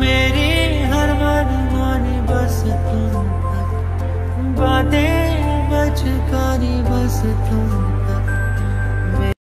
मेरी हर मन मानी बस तुम बातें बचकारी बस तुम।